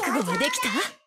覚悟はできた